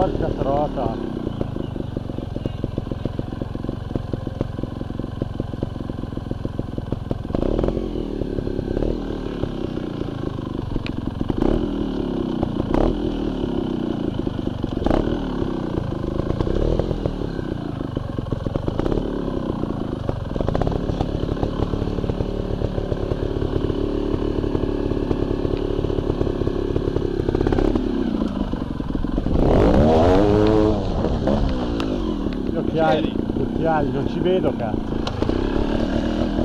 Olha Lógica trota, occhiali, non ci vedo cazzo.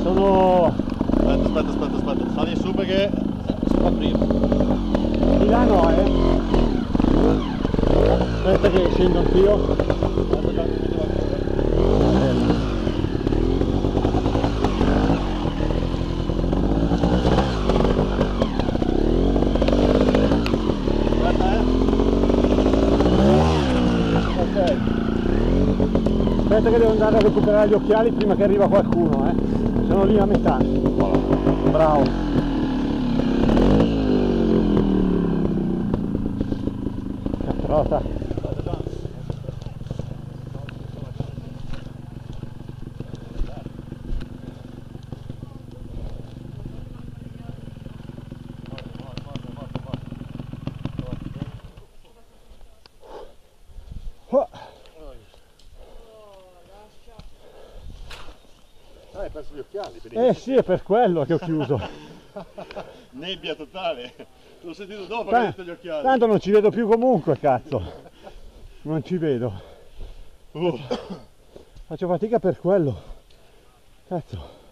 Sono Aspetta, aspetta, aspetta, aspetta. Sali su perché si fa prima. di là no eh. Aspetta che scendo anch'io. Aspetta, aspetta, aspetta. Aspetta, eh. Ok. Aspetta che devo andare a recuperare gli occhiali prima che arriva qualcuno, eh. Sono lì a metà. Bravo. Caprota. Ah, hai perso gli occhiali, per Eh sì, è per quello che ho chiuso. Nebbia totale. L'ho sentito dopo che hai Ta- detto gli occhiali. Tanto non ci vedo più comunque, cazzo. Non ci vedo. Uh. Faccio fatica per quello. Cazzo.